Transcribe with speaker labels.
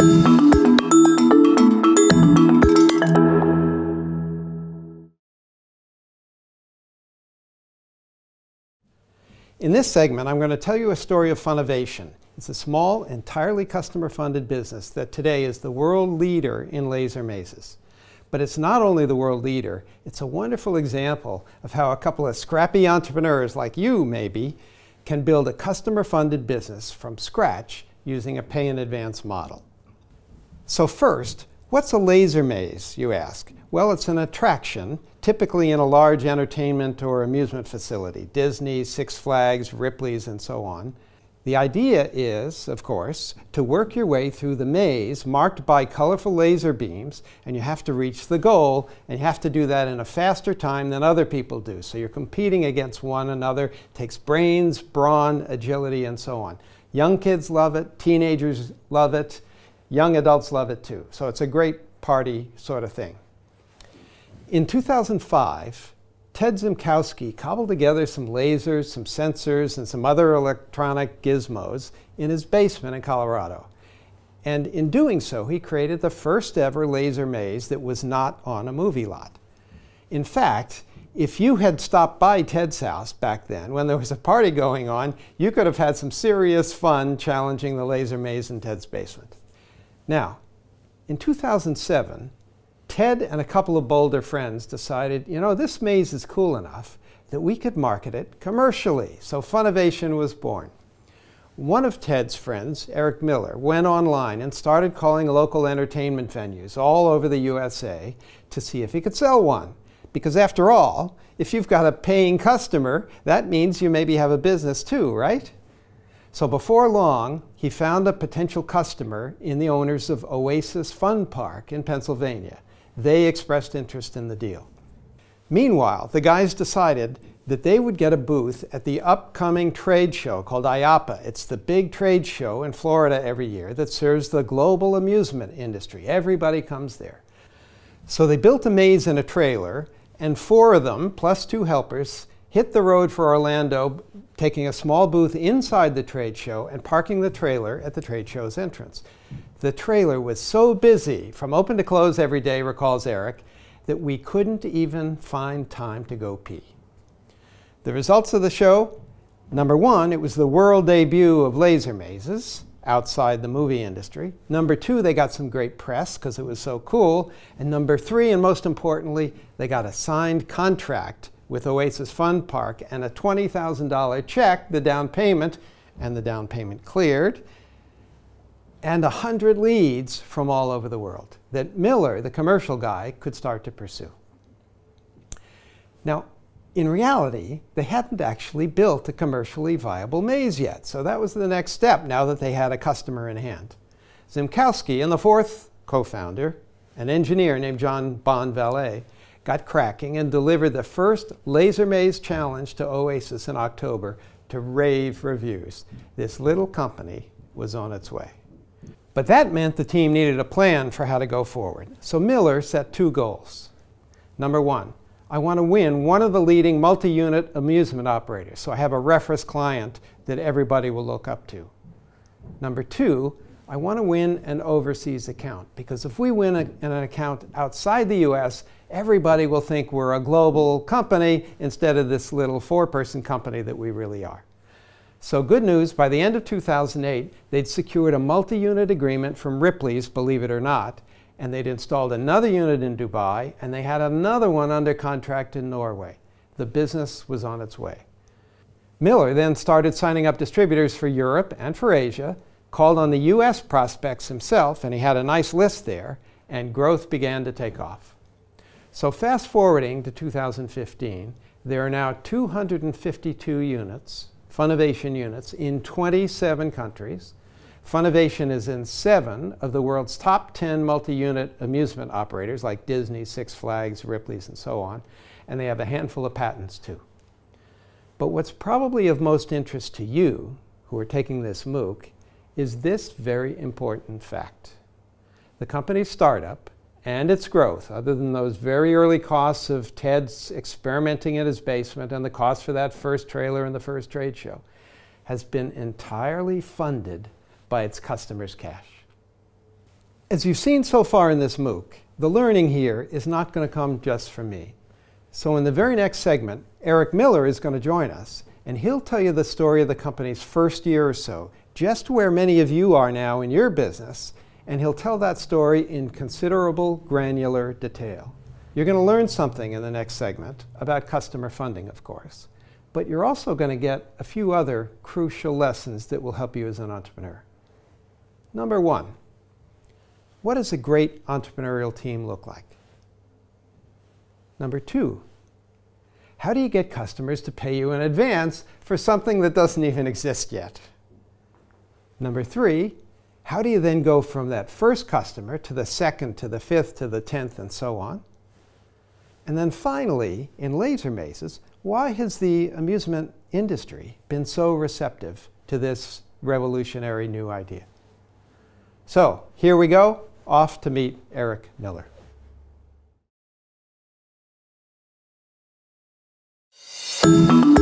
Speaker 1: In this segment, I'm going to tell you a story of Funovation. It's a small, entirely customer-funded business that today is the world leader in laser mazes. But it's not only the world leader, it's a wonderful example of how a couple of scrappy entrepreneurs like you, maybe, can build a customer-funded business from scratch using a pay-in-advance model. So first, what's a laser maze, you ask? Well, it's an attraction, typically in a large entertainment or amusement facility, Disney, Six Flags, Ripley's, and so on. The idea is, of course, to work your way through the maze marked by colorful laser beams, and you have to reach the goal, and you have to do that in a faster time than other people do. So you're competing against one another. It takes brains, brawn, agility, and so on. Young kids love it, teenagers love it, young adults love it too. So it's a great party sort of thing. In 2005, Ted Zimkowski cobbled together some lasers, some sensors, and some other electronic gizmos in his basement in Colorado. And in doing so, he created the first ever laser maze that was not on a movie lot. In fact, if you had stopped by Ted's house back then, when there was a party going on, you could have had some serious fun challenging the laser maze in Ted's basement. Now, in 2007, Ted and a couple of Boulder friends decided, you know, this maze is cool enough that we could market it commercially. So Funovation was born. One of Ted's friends, Eric Miller, went online and started calling local entertainment venues all over the USA to see if he could sell one. Because after all, if you've got a paying customer, that means you maybe have a business too, right? So before long, he found a potential customer in the owners of Oasis Fun Park in Pennsylvania. They expressed interest in the deal. Meanwhile, the guys decided that they would get a booth at the upcoming trade show called IAAPA. It's the big trade show in Florida every year that serves the global amusement industry. Everybody comes there. So they built a maze in a trailer, and four of them, plus two helpers, hit the road for Orlando, taking a small booth inside the trade show and parking the trailer at the trade show's entrance. The trailer was so busy from open to close every day, recalls Eric, that we couldn't even find time to go pee. The results of the show number one, it was the world debut of laser mazes outside the movie industry. Number two, they got some great press because it was so cool. And number three, and most importantly, they got a signed contract with Oasis Fun Park and a $20,000 check, the down payment, and the down payment cleared and 100 leads from all over the world that Miller, the commercial guy, could start to pursue. Now, in reality, they hadn't actually built a commercially viable maze yet, so that was the next step now that they had a customer in hand. Zimkowski and the fourth co-founder, an engineer named John Bonvalet, got cracking and delivered the first Laser Maze Challenge to Oasis in October to rave reviews. This little company was on its way. But that meant the team needed a plan for how to go forward. So Miller set two goals. Number one, I want to win one of the leading multi-unit amusement operators, so I have a reference client that everybody will look up to. Number two, I want to win an overseas account, because if we win a, an account outside the US, everybody will think we're a global company instead of this little four-person company that we really are. So good news, by the end of 2008, they'd secured a multi-unit agreement from Ripley's, believe it or not, and they'd installed another unit in Dubai, and they had another one under contract in Norway. The business was on its way. Miller then started signing up distributors for Europe and for Asia, called on the US prospects himself, and he had a nice list there, and growth began to take off. So fast forwarding to 2015, there are now 252 units, Funovation units in 27 countries. Funovation is in seven of the world's top 10 multi-unit amusement operators like Disney, Six Flags, Ripley's, and so on. And they have a handful of patents too. But what's probably of most interest to you, who are taking this MOOC, is this very important fact. The company's startup and its growth, other than those very early costs of Ted's experimenting in his basement and the cost for that first trailer and the first trade show, has been entirely funded by its customers' cash. As you've seen so far in this MOOC, the learning here is not going to come just from me. So in the very next segment, Eric Miller is going to join us, and he'll tell you the story of the company's first year or so, just where many of you are now in your business, and he'll tell that story in considerable granular detail. You're going to learn something in the next segment about customer funding, of course, but you're also going to get a few other crucial lessons that will help you as an entrepreneur. Number one, what does a great entrepreneurial team look like? Number two, how do you get customers to pay you in advance for something that doesn't even exist yet? Number three, how do you then go from that first customer to the second, to the fifth, to the tenth, and so on? And then finally, in laser mazes, why has the amusement industry been so receptive to this revolutionary new idea? So here we go, off to meet Eric Miller. Música